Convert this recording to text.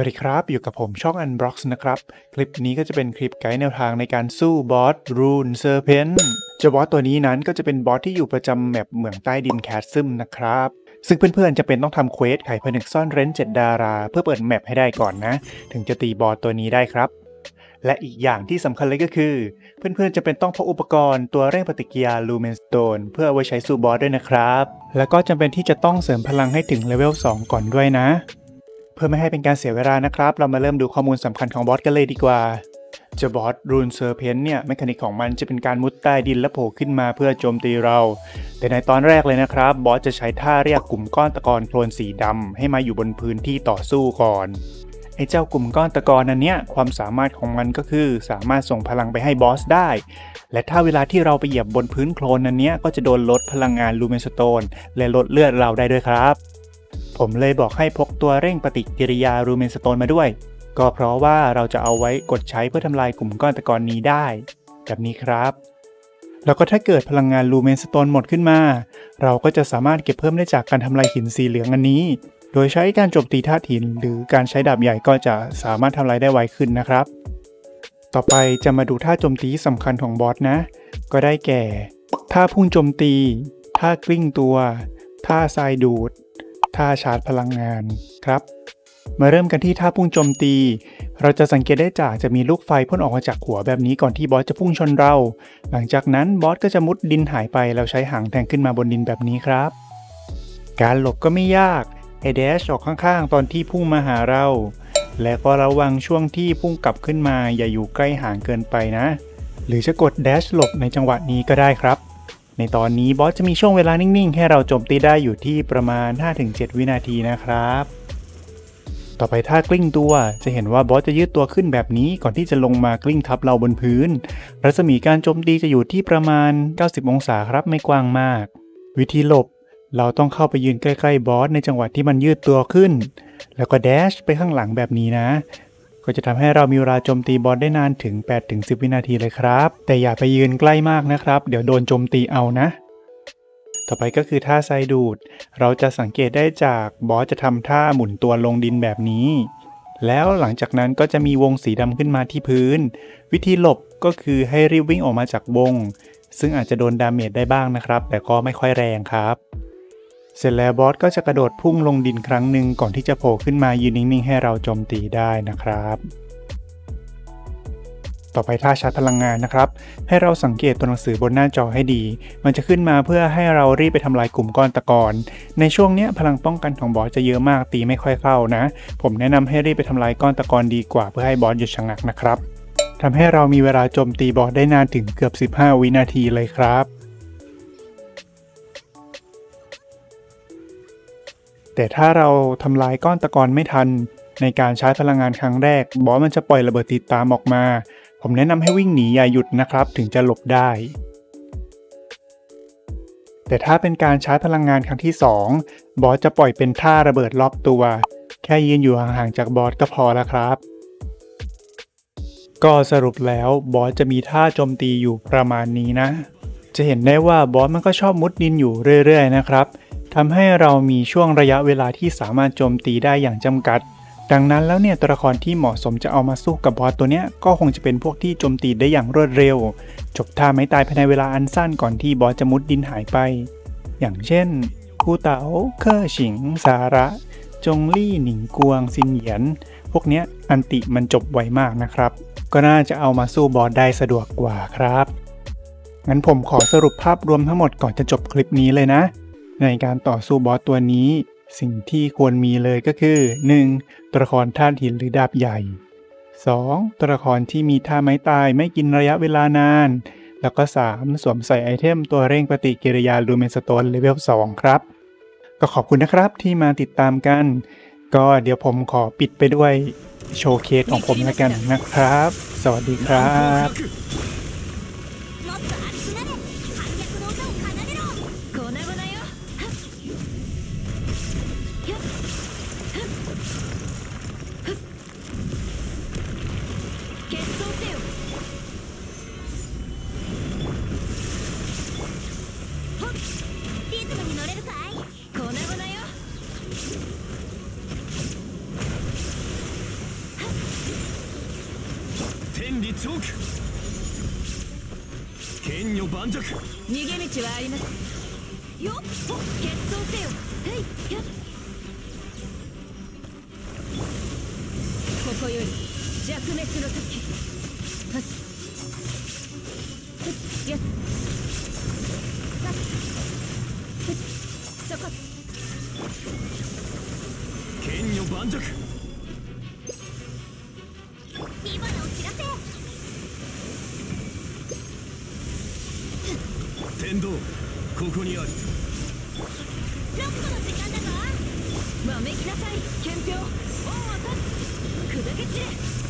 วัสดีครับ อยู่กับผมช่อง Unbox นะครับ คลิปนี้ก็จะเป็นคลิปไกด์แนวทางในการสู้บอส Ruin Serpent เจ้าบอสตัวนี้นั้นก็จะเป็นบอสที่อยู่ประจำ map เหมืองใต้ดิน Chasm นะครับ ซึ่งเพื่อนๆจำเป็นต้องทำ quest ไขผนึกซ่อนเร้นเจ็ดดารา เพื่อเปิด map ให้ได้ก่อนนะ ถึงจะตีบอสตัวนี้ได้ครับ และอีกอย่างที่สำคัญเลยก็คือ เพื่อนๆจำเป็นต้องพกอุปกรณ์ตัวเร่งปฏิกิริยา Lumenstone เพื่อไว้ใช้สู้บอสด้วยนะครับ แล้วก็จำเป็นที่จะต้องเสริมพลังให้ถึงเลเวล2ก่อนด้วยนะ เพื่อไม่ให้เป็นการเสียเวลานะครับ เรามาเริ่มดูข้อมูลสำคัญของบอสกันเลยดีกว่าเจ้าบอส Ruin Serpent เนี่ย mechanic ของมันจะเป็นการมุดใต้ดินและโผล่ขึ้นมาเพื่อโจมตีเรา แต่ในตอนแรกเลยนะครับ บอสจะใช้ท่าเรียกกลุ่มก้อนตะกอนโคลนสีดำให้มาอยู่บนพื้นที่ต่อสู้ก่อนไอ้เจ้ากลุ่มก้อนตะกอนนั้นเนี่ยความสามารถของมันก็คือสามารถส่งพลังไปให้บอสได้ และถ้าเวลาที่เราไปเหยียบบนพื้นโคลนนั้นเนี่ยก็จะโดนลดพลังงาน Lumenstoneและลดเลือดเราได้ด้วยครับ ผมเลยบอกให้พกตัวเร่งปฏิกิริยา Lumenstone มาด้วย ก็เพราะว่าเราจะเอาไว้กดใช้เพื่อทำลายกลุ่มก้อนตะกอนนี้ได้ แบบนี้ครับ แล้วก็ถ้าเกิดพลังงาน Lumenstone หมดขึ้นมา เราก็จะสามารถเก็บเพิ่มได้จากการทำลายหินสีเหลืองอันนี้ โดยใช้การโจมตีธาตุหิน หรือการใช้ดาบใหญ่ก็จะสามารถทำลายได้ไวขึ้นนะครับ ต่อไปจะมาดูท่าโจมตีสำคัญของบอสนะ ก็ได้แก่ท่าพุ่งโจมตีท่ากลิ้งตัวท่าทรายดูด ท่าชาร์จพลังงานครับ มาเริ่มกันที่ท่าพุ่งโจมตี เราจะสังเกตได้จากจะมีลูกไฟพ่นออกมาจากหัวแบบนี้ก่อนที่บอสจะพุ่งชนเรา หลังจากนั้นบอสก็จะมุดดินหายไปแล้วใช้หางแทงขึ้นมาบนดินแบบนี้ครับ การหลบก็ไม่ยากให้แดชออกข้างๆ ตอนที่พุ่งมาหาเรา และก็ระวังช่วงที่พุ่งกลับขึ้นมาอย่าอยู่ใกล้หางเกินไปนะ หรือจะกดแดชหลบในจังหวะนี้ก็ได้ครับ ในตอนนี้บอสจะมีช่วงเวลานิ่ง ๆ ให้เราโจมตีได้อยู่ที่ประมาณ 5-7 วินาทีนะครับ ต่อไปท่ากลิ้งตัวจะเห็นว่าบอสจะยืดตัวขึ้นแบบนี้ก่อนที่จะลงมากลิ้งทับเราบนพื้น รัศมีการโจมตีจะอยู่ที่ประมาณ 90 องศาครับไม่กว้างมาก วิธีหลบ เราต้องเข้าไปยืนใกล้ ๆ บอสในจังหวะที่มันยืดตัวขึ้น แล้วก็แดชไปข้างหลังแบบนี้นะ ก็จะทำให้เรามีเวลาโจมตีบอสได้นานถึง 8-10 วินาทีเลยครับ แต่อย่าไปยืนใกล้มากนะครับ เดี๋ยวโดนโจมตีเอานะ ต่อไปก็คือท่าทรายดูด เราจะสังเกตได้จากบอสจะทำท่าหมุนตัวลงดินแบบนี้ แล้วหลังจากนั้นก็จะมีวงสีดำขึ้นมาที่พื้น วิธีหลบก็คือให้รีบวิ่งออกมาจากวง ซึ่งอาจจะโดน damage ได้บ้างนะครับ แต่ก็ไม่ค่อยแรงครับ เสร็จแล้วบอสก็จะกระโดดพุ่งลงดินครั้งหนึ่งก่อนที่จะโผล่ขึ้นมายืนนิ่งๆ ให้เราโจมตีได้นะครับ ต่อไปท่าชาร์จพลังงานนะครับ ให้เราสังเกตตัวหนังสือบนหน้าจอให้ดี มันจะขึ้นมาเพื่อให้เรารีบไปทำลายกลุ่มก้อนตะกอน ในช่วงนี้พลังป้องกันของบอสจะเยอะมากตีไม่ค่อยเข้านะ ผมแนะนำให้รีบไปทำลายก้อนตะกอนดีกว่าเพื่อให้บอสหยุดชะงักนะครับทำให้เรามีเวลาโจมตีบอสได้นานถึงเกือบ 15 วินาทีเลยครับ แต่ถ้าเราทำลายก้อนตะกอนไม่ทัน ในการใช้พลังงานครั้งแรก บอสมันจะปล่อยระเบิดติดตามออกมา ผมแนะนำให้วิ่งหนีอย่าหยุดนะครับ ถึงจะหลบได้ แต่ถ้าเป็นการใช้พลังงานครั้งที่ 2 บอสจะปล่อยเป็นท่าระเบิดรอบตัว แค่ยืนอยู่ห่างๆจากบอสก็พอแล้วครับก็สรุปแล้วบอสจะมีท่าโจมตีอยู่ประมาณนี้นะ จะเห็นได้ว่าบอสมันก็ชอบมุดดินอยู่เรื่อยๆนะครับ ทำให้เรามีช่วงระยะเวลาที่สามารถโจมตีได้อย่างจำกัด ดังนั้นแล้วเนี่ยตัวละครที่เหมาะสมจะเอามาสู้กับบอสตัวเนี้ยก็คงจะเป็นพวกที่โจมตีได้อย่างรวดเร็ว จบท่าไม่ตายภายในเวลาอันสั้นก่อนที่บอสจะมุดดินหายไป อย่างเช่นคูเต๋าเคอร์ฉิง สาระ จงลี่หนิงกวงซินเหยียน พวกเนี้ยอันติมันจบไวมากนะครับ ก็น่าจะเอามาสู้บอสได้สะดวกกว่าครับงั้นผมขอสรุปภาพรวมทั้งหมดก่อนจะจบคลิปนี้เลยนะ ในการต่อสู้บอสตัวนี้ สิ่งที่ควรมีเลยก็คือ 1. ตัวละครธาตุหินหรือดาบใหญ่ 2. ตัวละครที่มีท่าไม้ตายไม่กินระยะเวลานาน แล้วก็ 3. สวมใส่ item ตัวเร่งปฏิกิริยา Lumenstone level 2ครับ ก็ขอบคุณนะครับที่มาติดตามกัน ก็เดี๋ยวผมขอปิดไปด้วย showcase ของผมแล้วกันนะครับ สวัสดีครับ 天理チョーク剣女盤石。逃げ道はあります。よっ。ほ決闘せよ。はい。やっ。ここより弱滅の時。はっやっ。はっふっそこ。剣女盤石天道。ここにある。ロックの時間だぞ。わめきなさい憲兵王を立つ。砕け散れ。